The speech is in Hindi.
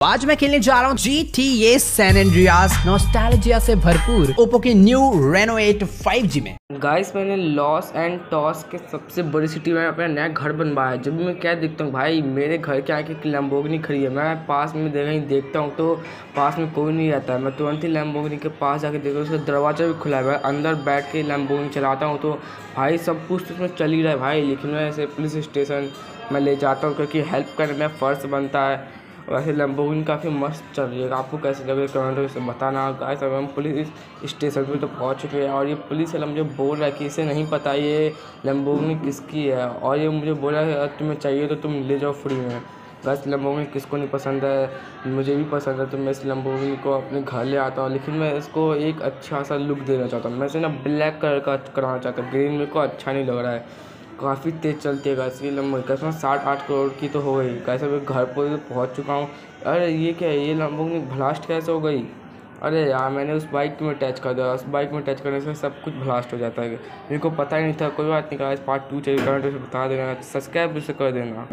आज मैं खेलने जा रहा हूँ G T A San Andreas nostalgia से भरपूर ओप्पो के new Reno eight five G में। गाइस मैंने लॉस एंड टॉस के सबसे बड़ी सिटी में अपना नया घर बनवाया जब भी मैं क्या देखता हूँ, भाई, मेरे घर के आगे लैम्बोगनी खड़ी है। मैं पास में देखा ही देखता हूँ तो पास में कोई नहीं रहता। है मैं तुरंत ही लैम्बोगनी के पास जाके देखता हूँ, उसका दरवाज़ा भी खुला है। अंदर बैठ के लैम्बोगनी चलाता हूँ तो भाई, सब कुछ तो उसमें चल ही रहा है। भाई, लेकिन मैं ऐसे पुलिस स्टेशन मैं ले जाता हूँ क्योंकि हेल्प करने में फ़र्ज़ बनता है। वैसे लैम्बोर्गिनी काफ़ी मस्त चल रही है। आपको कैसे लगे कमेंट में बताना। गाइस अब हम पुलिस स्टेशन पे तो पहुँच चुके हैं और ये पुलिस वाला मुझे बोल रहा है कि इसे नहीं पता ये लैम्बोर्गिनी किसकी है। और ये मुझे बोला है अगर तुम्हें चाहिए तो तुम ले जाओ फ्री में। बस लम्बोगिनी किसको नहीं पसंद है? मुझे भी पसंद है तो मैं इस लम्बोगिनी को अपने घर ले आता हूँ। लेकिन मैं इसको एक अच्छा सा लुक देना चाहता हूँ। मैं इसे ना ब्लैक कलर का कराना चाहता हूँ। ग्रीन मेरे को अच्छा नहीं लग रहा है। काफ़ी तेज़ चलती है गैस की कैसे में साठ, आठ करोड़ की तो हो गई। कैसे मैं घर पर पहुँच चुका हूँ। अरे, ये क्या है? ये लंबोगी ब्लास्ट कैसे हो गई? अरे यार, मैंने उस बाइक में टच कर दिया। उस बाइक में टच करने से सब कुछ ब्लास्ट हो जाता है। मेरे को पता ही नहीं था, कोई बात नहीं कहा पार्ट टू चाहिए करंट बता देना सब्सक्राइब भी कर देना।